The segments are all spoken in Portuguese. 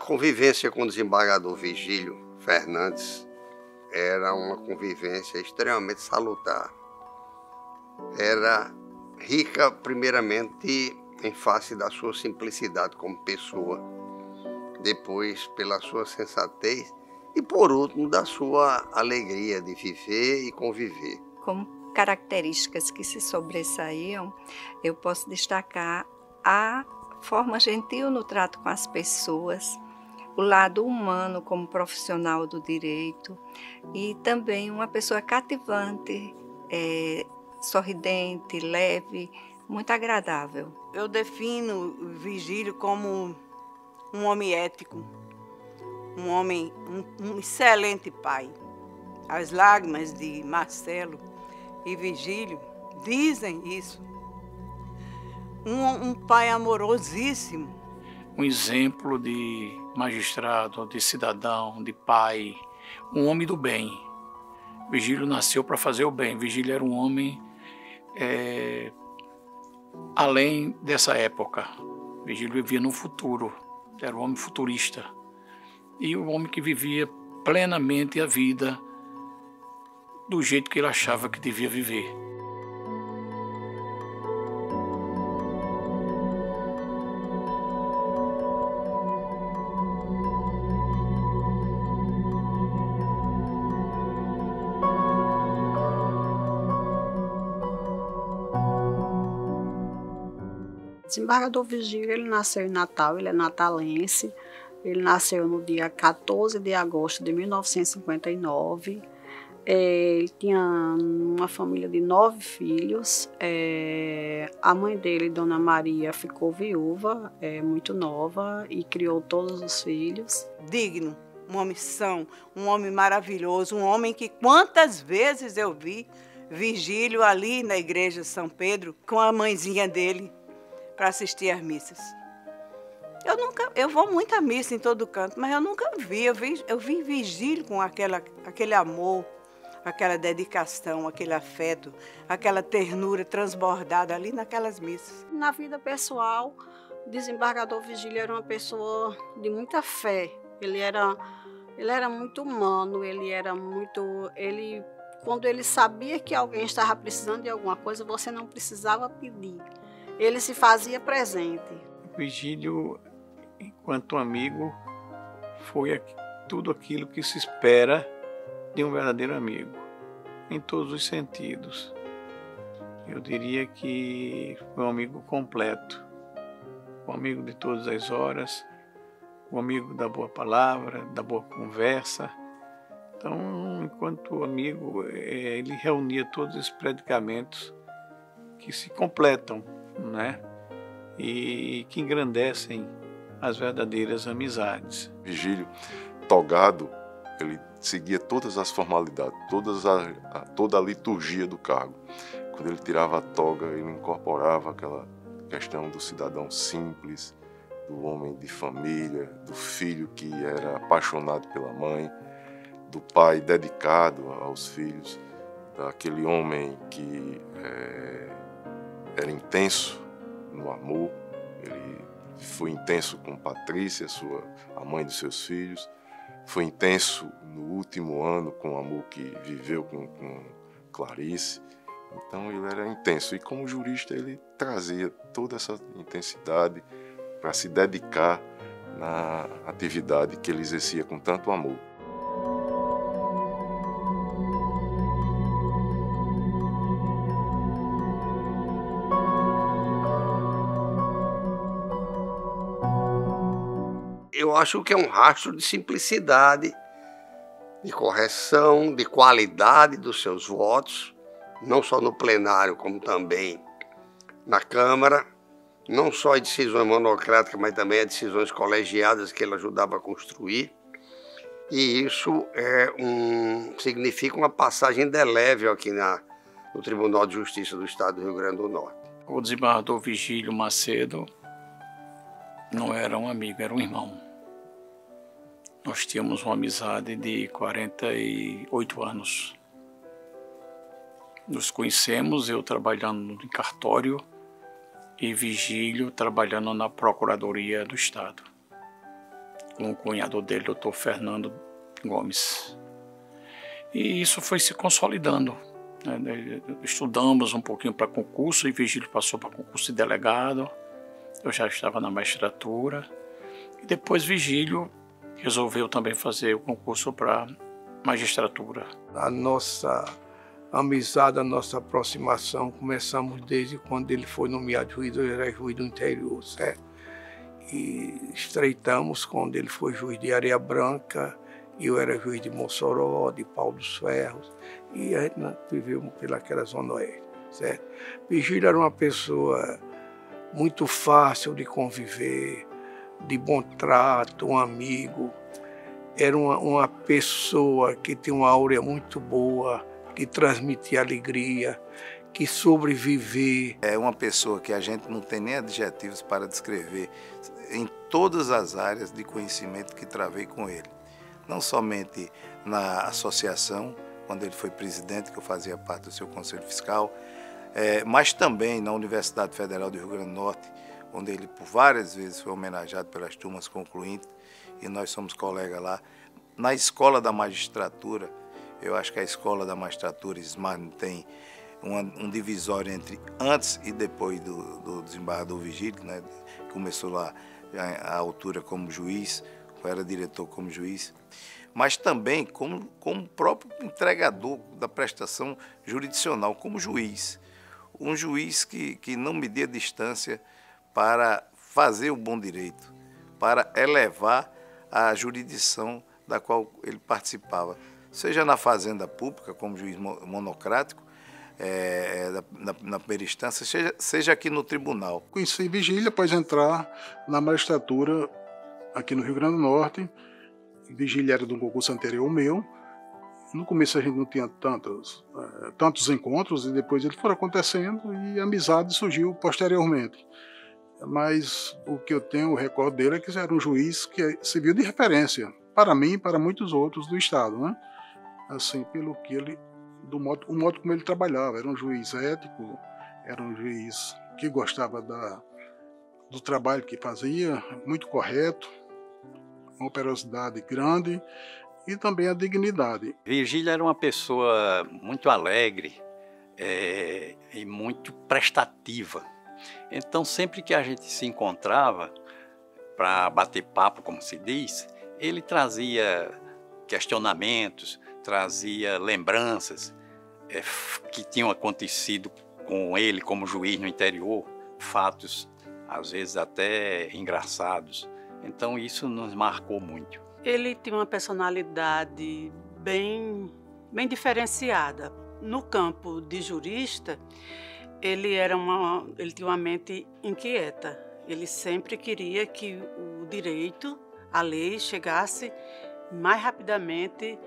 convivência com o desembargador Vigílio Fernandes era uma convivência extremamente salutar. Era rica, primeiramente, em face da sua simplicidade como pessoa, depois pela sua sensatez e, por último, da sua alegria de viver e conviver. Como características que se sobressaíam, eu posso destacar a forma gentil no trato com as pessoas, o lado humano como profissional do direito e também uma pessoa cativante, é, sorridente, leve, muito agradável. Eu defino Vigílio como um homem ético, um homem, um, um excelente pai. As lágrimas de Marcelo e Vigílio dizem isso. Um, um pai amorosíssimo. Um exemplo de magistrado, de cidadão, de pai, um homem do bem. Vigílio nasceu para fazer o bem. Vigílio era um homem é, além dessa época. Vigílio vivia no futuro, era um homem futurista. E um homem que vivia plenamente a vida do jeito que ele achava que devia viver. Desembargador Vigílio, ele nasceu em Natal, ele é natalense. Ele nasceu no dia 14 de agosto de 1959. É, ele tinha uma família de nove filhos. É, a mãe dele, Dona Maria, ficou viúva, é, muito nova, e criou todos os filhos. Digno, uma missão, um homem maravilhoso, um homem que quantas vezes eu vi Vigílio ali na igreja de São Pedro com a mãezinha dele para assistir às missas. Eu nunca, eu vou muito à missa em todo canto, mas eu nunca vi, eu vi, eu vi vigílio com aquela, aquele amor, aquela dedicação, aquele afeto, aquela ternura transbordada ali naquelas missas. Na vida pessoal, o desembargador Vigílio era uma pessoa de muita fé. Ele era, ele era muito humano, ele era muito, ele quando ele sabia que alguém estava precisando de alguma coisa, você não precisava pedir ele se fazia presente. Vigílio, enquanto amigo, foi tudo aquilo que se espera de um verdadeiro amigo, em todos os sentidos. Eu diria que foi um amigo completo, um amigo de todas as horas, um amigo da boa palavra, da boa conversa. Então, enquanto amigo, eh, ele reunia todos esses predicamentos que se completam né? E que engrandecem as verdadeiras amizades. Vigílio, togado, ele seguia todas as formalidades, todas a, a, toda a liturgia do cargo. Quando ele tirava a toga, ele incorporava aquela questão do cidadão simples, do homem de família, do filho que era apaixonado pela mãe, do pai dedicado aos filhos, daquele homem que é, era intenso no amor. Ele foi intenso com Patrícia, sua, a mãe dos seus filhos. Foi intenso no último ano com o amor que viveu com, com Clarice. Então ele era intenso. E como jurista, ele trazia toda essa intensidade para se dedicar na atividade que ele exercia com tanto amor. Eu acho que é um rastro de simplicidade, de correção, de qualidade dos seus votos, não só no plenário, como também na Câmara, não só em decisões monocráticas, mas também em decisões colegiadas que ele ajudava a construir. E isso é um, significa uma passagem indelével aqui na, no Tribunal de Justiça do Estado do Rio Grande do Norte. O desembargador Vigílio Macedo não era um amigo, era um irmão. Nós tínhamos uma amizade de 48 anos. Nos conhecemos, eu trabalhando em cartório e Vigílio trabalhando na Procuradoria do Estado. com o cunhado dele, doutor Fernando Gomes. E isso foi se consolidando. Né? Estudamos um pouquinho para concurso, e Vigílio passou para concurso de delegado. Eu já estava na magistratura. E depois Vigílio resolveu também fazer o concurso para magistratura. A nossa amizade, a nossa aproximação, começamos desde quando ele foi nomeado juiz, eu era juiz do interior, certo? E estreitamos quando ele foi juiz de Areia Branca, eu era juiz de Mossoró, de Pau dos Ferros, e a gente viveu pelaquela zona oeste, certo? Vigílio era uma pessoa muito fácil de conviver, de bom trato, um amigo. Era uma, uma pessoa que tinha uma áurea muito boa, que transmitia alegria, que sobreviver. É uma pessoa que a gente não tem nem adjetivos para descrever em todas as áreas de conhecimento que travei com ele. Não somente na associação, quando ele foi presidente, que eu fazia parte do seu conselho fiscal, é, mas também na Universidade Federal do Rio Grande do Norte, onde ele por várias vezes foi homenageado pelas turmas concluintes, e nós somos colegas lá. Na Escola da Magistratura, eu acho que a Escola da Magistratura, SMARN, tem um, um divisório entre antes e depois do, do desembargador Vigílio, né? começou lá à altura como juiz, era diretor como juiz, mas também como, como próprio entregador da prestação jurisdicional, como juiz um juiz que, que não media distância para fazer o bom direito, para elevar a jurisdição da qual ele participava, seja na fazenda pública, como juiz monocrático, é, na, na, primeira instância, seja, seja aqui no tribunal. Conheci Vigília após entrar na magistratura aqui no Rio Grande do Norte. Vigília era de um concurso anterior meu, no começo a gente não tinha tantos, uh, tantos encontros e depois eles foram acontecendo e a amizade surgiu posteriormente. Mas o que eu tenho o recorde dele é que era um juiz que serviu de referência para mim e para muitos outros do estado, né? Assim, pelo que ele do modo, o modo como ele trabalhava, era um juiz ético, era um juiz que gostava da, do trabalho que fazia, muito correto, uma operosidade grande e também a dignidade. Virgílio era uma pessoa muito alegre é, e muito prestativa. Então, sempre que a gente se encontrava para bater papo, como se diz, ele trazia questionamentos, trazia lembranças é, que tinham acontecido com ele como juiz no interior, fatos às vezes até engraçados. Então isso nos marcou muito. Ele tinha uma personalidade bem, bem diferenciada. No campo de jurista, ele era uma, ele tinha uma mente inquieta. Ele sempre queria que o direito, a lei chegasse mais rapidamente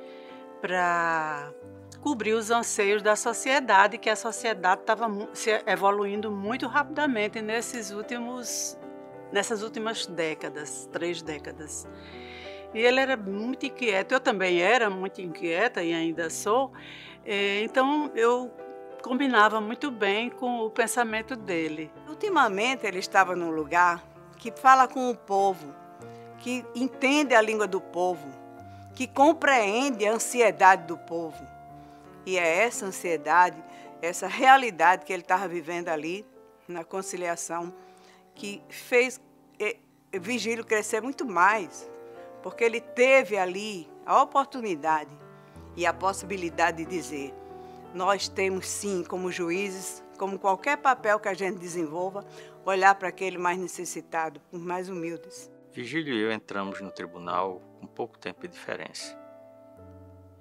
para cobrir os anseios da sociedade, que a sociedade estava se evoluindo muito rapidamente nesses últimos, nessas últimas décadas, três décadas. E ele era muito inquieto, eu também era muito inquieta e ainda sou, é, então eu combinava muito bem com o pensamento dele. Ultimamente ele estava num lugar que fala com o povo, que entende a língua do povo, que compreende a ansiedade do povo. E é essa ansiedade, essa realidade que ele estava vivendo ali, na conciliação, que fez é, Vigílio crescer muito mais porque ele teve ali a oportunidade e a possibilidade de dizer: nós temos sim, como juízes, como qualquer papel que a gente desenvolva, olhar para aquele mais necessitado, os mais humildes. Vigílio e eu entramos no tribunal com pouco tempo de diferença.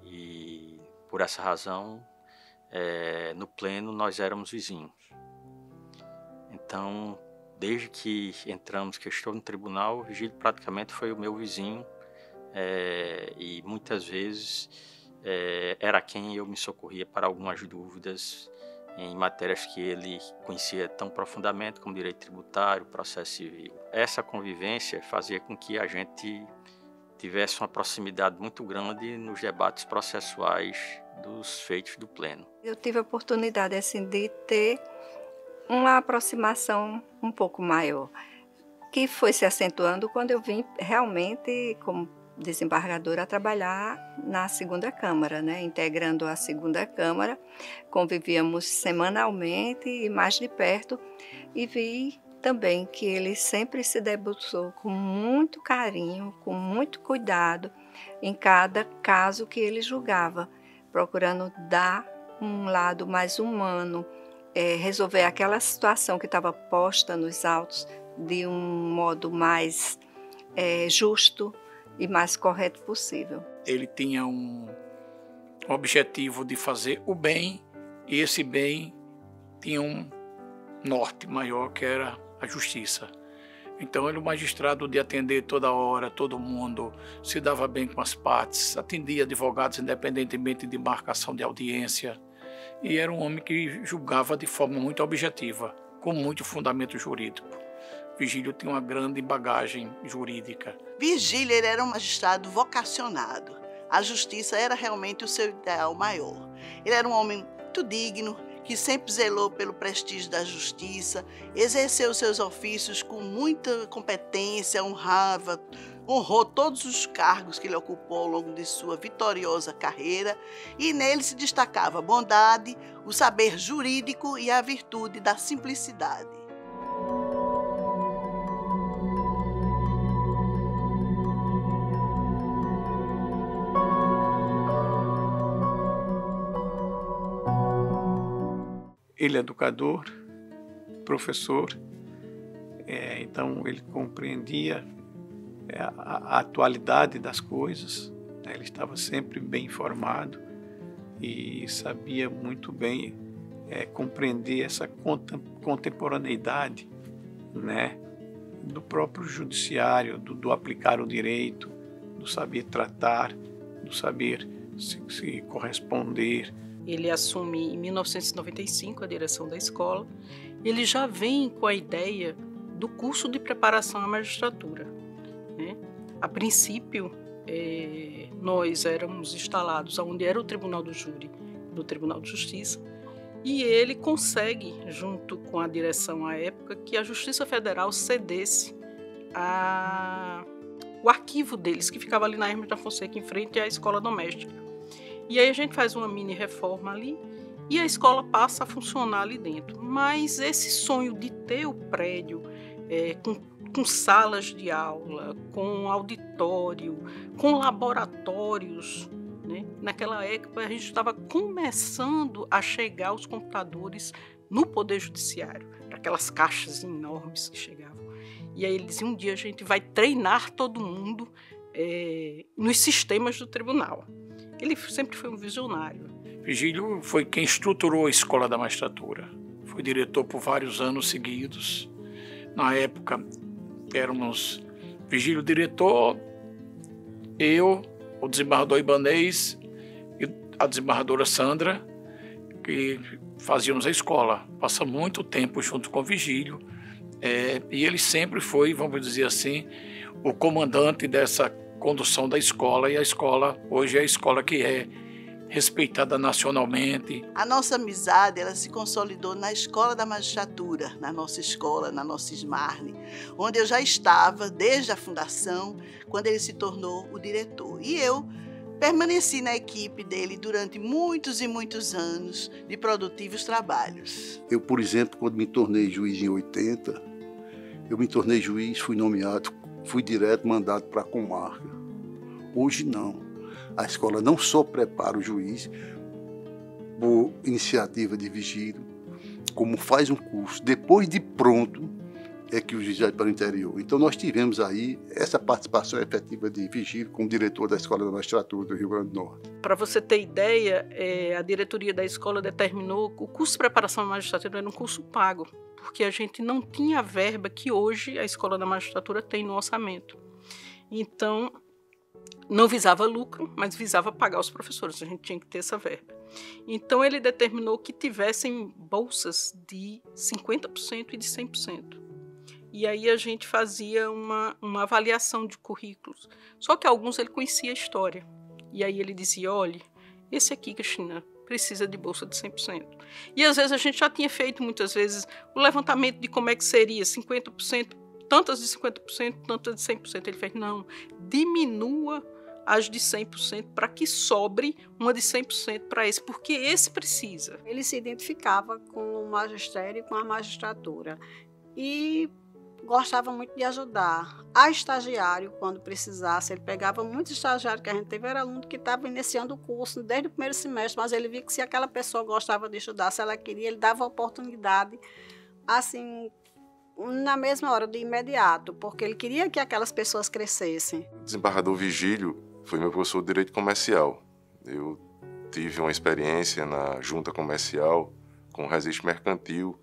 E por essa razão, é, no pleno, nós éramos vizinhos. Então, desde que entramos, que eu estou no tribunal, Vigílio praticamente foi o meu vizinho é, e muitas vezes é, era quem eu me socorria para algumas dúvidas em matérias que ele conhecia tão profundamente como direito tributário, processo civil. Essa convivência fazia com que a gente tivesse uma proximidade muito grande nos debates processuais dos feitos do pleno. Eu tive a oportunidade assim de ter uma aproximação um pouco maior que foi se acentuando quando eu vim realmente como desembargadora a trabalhar na segunda Câmara, né? integrando a segunda Câmara, convivíamos semanalmente e mais de perto e vi também que ele sempre se debruçou com muito carinho, com muito cuidado em cada caso que ele julgava, procurando dar um lado mais humano, é, resolver aquela situação que estava posta nos autos de um modo mais é, justo e mais correto possível. Ele tinha um objetivo de fazer o bem e esse bem tinha um norte maior que era a justiça. Então ele, o magistrado de atender toda hora, todo mundo, se dava bem com as partes, atendia advogados independentemente de marcação de audiência, e era um homem que julgava de forma muito objetiva, com muito fundamento jurídico. Vigílio tinha uma grande bagagem jurídica. Vigílio ele era um magistrado vocacionado. A justiça era realmente o seu ideal maior. Ele era um homem muito digno, que sempre zelou pelo prestígio da justiça, exerceu seus ofícios com muita competência, honrava, honrou todos os cargos que ele ocupou ao longo de sua vitoriosa carreira e nele se destacava a bondade, o saber jurídico e a virtude da simplicidade. Ele é educador, professor, é, então ele compreendia é, a, a, atualidade das coisas, né? ele estava sempre bem informado e sabia muito bem é, compreender essa contemporaneidade né, do próprio judiciário, do, do, aplicar o direito, do saber tratar, do saber se, se corresponder ele assume em 1995 a direção da escola. Ele já vem com a ideia do curso de preparação à magistratura. Né? A princípio, é, nós éramos instalados onde era o Tribunal do Júri, do Tribunal de Justiça, e ele consegue, junto com a direção à época, que a Justiça Federal cedesse a, o arquivo deles, que ficava ali na Hermes da Fonseca, em frente à escola doméstica. E aí a gente faz uma mini reforma ali e a escola passa a funcionar ali dentro. Mas esse sonho de ter o prédio é, com, com salas de aula, com auditório, com laboratórios, né? naquela época a gente estava começando a chegar os computadores no Poder Judiciário, aquelas caixas enormes que chegavam. E aí ele dizia: um dia a gente vai treinar todo mundo é, nos sistemas do tribunal. Ele sempre foi um visionário. Vigílio foi quem estruturou a escola da magistratura. Foi diretor por vários anos seguidos. Na época, éramos Vigílio diretor, eu, o desembargador Ibanês e a desembargadora Sandra, que fazíamos a escola. Passa muito tempo junto com o Vigílio. É, e ele sempre foi, vamos dizer assim, o comandante dessa condução da escola e a escola hoje é a escola que é respeitada nacionalmente. A nossa amizade ela se consolidou na escola da magistratura, na nossa escola, na nossa Smarne, onde eu já estava desde a fundação, quando ele se tornou o diretor. E eu permaneci na equipe dele durante muitos e muitos anos de produtivos trabalhos. Eu, por exemplo, quando me tornei juiz em 80, eu me tornei juiz, fui nomeado fui direto mandado para a comarca. Hoje não. A escola não só prepara o juiz por iniciativa de vigílio, como faz um curso. Depois de pronto, é que o juiz vai para o interior. Então nós tivemos aí essa participação efetiva de vigílio como diretor da Escola da Magistratura do Rio Grande do Norte. Para você ter ideia, é, a diretoria da escola determinou que o curso de preparação da magistratura era um curso pago porque a gente não tinha a verba que hoje a Escola da Magistratura tem no orçamento. Então, não visava lucro, mas visava pagar os professores, a gente tinha que ter essa verba. Então, ele determinou que tivessem bolsas de 50% e de 100%. E aí a gente fazia uma, uma avaliação de currículos. Só que alguns ele conhecia a história. E aí ele dizia: olha, esse aqui, Cristina, precisa de bolsa de 100%. E às vezes a gente já tinha feito muitas vezes o levantamento de como é que seria 50% tantas de 50%, tantas de 100%. Ele fez, não, diminua as de 100% para que sobre uma de 100% para esse, porque esse precisa. Ele se identificava com o magistério e com a magistratura. E gostava muito de ajudar. A estagiário, quando precisasse, ele pegava muitos estagiários que a gente teve, era aluno que estava iniciando o curso desde o primeiro semestre, mas ele via que se aquela pessoa gostava de estudar, se ela queria, ele dava oportunidade, assim, na mesma hora, de imediato, porque ele queria que aquelas pessoas crescessem. Desembargador Vigílio foi meu professor de Direito Comercial. Eu tive uma experiência na junta comercial com o registro mercantil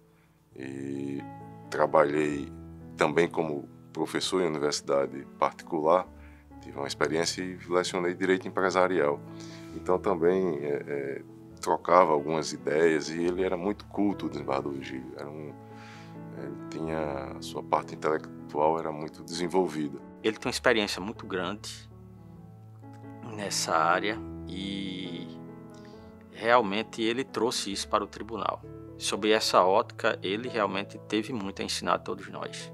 e trabalhei também como professor em universidade particular. Tive uma experiência e lecionei Direito Empresarial. Então também é, é, trocava algumas ideias e ele era muito culto, o desembargador Vigílio. Era um, ele tinha sua parte intelectual era muito desenvolvida. Ele tem uma experiência muito grande nessa área e realmente ele trouxe isso para o tribunal. Sob essa ótica, ele realmente teve muito a ensinar a todos nós.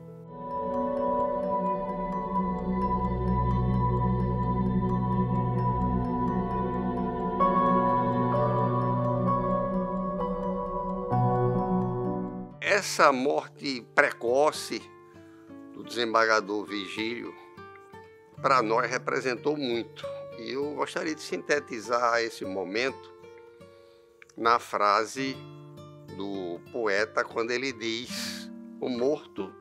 Essa morte precoce do desembargador Vigílio, para nós representou muito. E eu gostaria de sintetizar esse momento na frase do poeta quando ele diz: O morto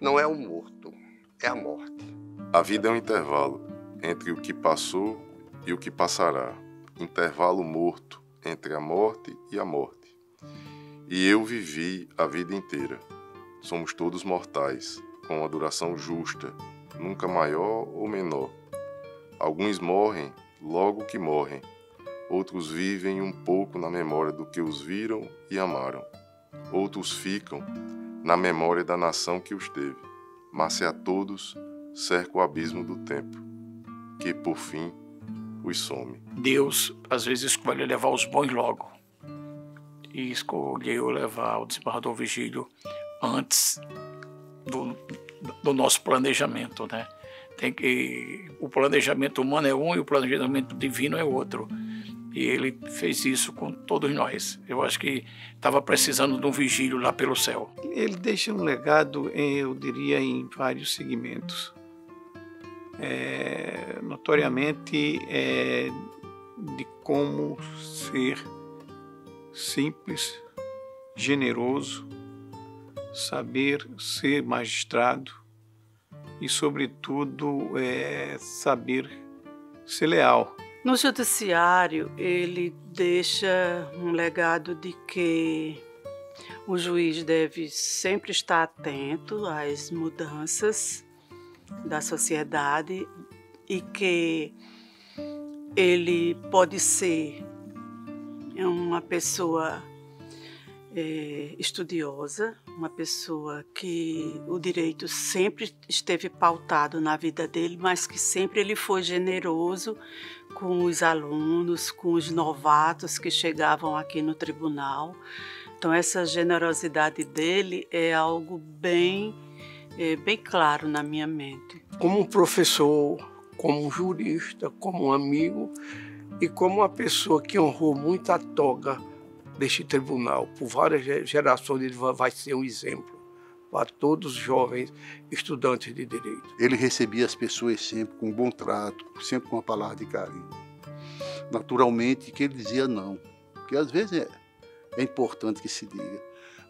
não é o morto, é a morte. A vida é um intervalo entre o que passou e o que passará. Intervalo morto entre a morte e a morte. E eu vivi a vida inteira. Somos todos mortais, com uma duração justa, nunca maior ou menor. Alguns morrem logo que morrem, outros vivem um pouco na memória do que os viram e amaram. Outros ficam na memória da nação que os teve, mas se a todos cerca o abismo do tempo, que por fim os some. Deus às vezes escolhe levar os bons logo e escolheu levar o desembargador Vigílio antes do, do nosso planejamento, né? Tem que o planejamento humano é um e o planejamento divino é outro. E ele fez isso com todos nós. Eu acho que estava precisando de um vigílio lá pelo céu. Ele deixa um legado, eu diria, em vários segmentos. É, notoriamente é, de como ser simples, generoso, saber ser magistrado e, sobretudo, é, saber ser leal. No judiciário, ele deixa um legado de que o juiz deve sempre estar atento às mudanças da sociedade e que ele pode ser é uma pessoa é, estudiosa, uma pessoa que o direito sempre esteve pautado na vida dele, mas que sempre ele foi generoso com os alunos, com os novatos que chegavam aqui no tribunal. Então essa generosidade dele é algo bem, é, bem claro na minha mente. Como professor, como jurista, como amigo, e como uma pessoa que honrou muito a toga deste tribunal, por várias gerações, ele vai ser um exemplo para todos os jovens estudantes de direito. Ele recebia as pessoas sempre com um bom trato, sempre com uma palavra de carinho. Naturalmente que ele dizia não, que às vezes é, é importante que se diga,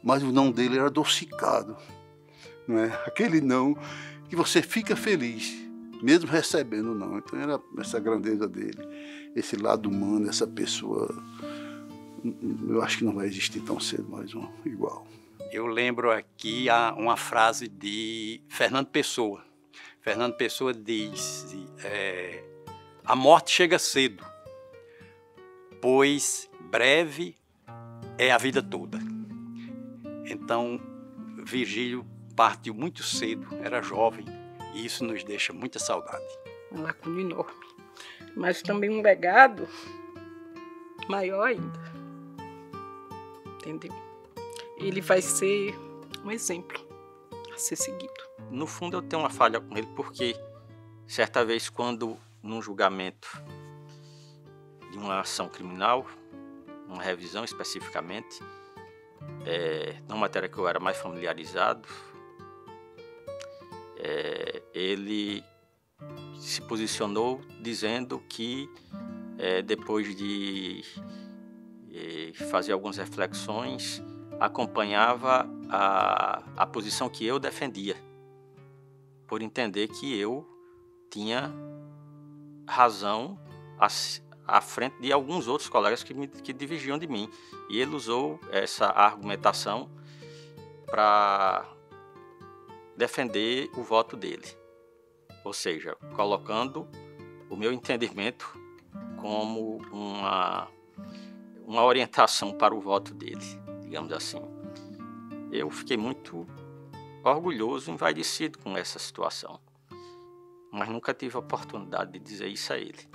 mas o não dele era adocicado, não é? Aquele não que você fica feliz, mesmo recebendo não. Então era essa grandeza dele esse lado humano, essa pessoa, eu acho que não vai existir tão cedo mais um igual. Eu lembro aqui uma frase de Fernando Pessoa. Fernando Pessoa diz: é, A morte chega cedo, pois breve é a vida toda. Então, Virgílio partiu muito cedo, era jovem, e isso nos deixa muita saudade. Uma lacuna enorme mas também um legado maior ainda. Entendeu? Ele vai ser um exemplo a ser seguido. No fundo, eu tenho uma falha com ele porque, certa vez, quando num julgamento de uma ação criminal, uma revisão especificamente, é, numa matéria que eu era mais familiarizado, é, ele se posicionou dizendo que é, depois de é, fazer algumas reflexões, acompanhava a, a posição que eu defendia, por entender que eu tinha razão à frente de alguns outros colegas que, me, que divergiam de mim. E ele usou essa argumentação para defender o voto dele. Ou seja, colocando o meu entendimento como uma, uma orientação para o voto dele, digamos assim. Eu fiquei muito orgulhoso, envaidecido com essa situação, mas nunca tive a oportunidade de dizer isso a ele.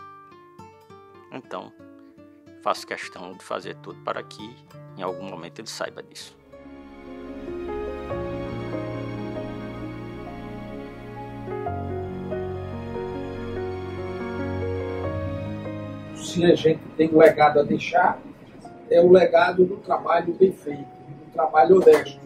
Então, faço questão de fazer tudo para que em algum momento ele saiba disso. Se a gente tem um legado a deixar, é o legado do trabalho bem feito, do trabalho honesto.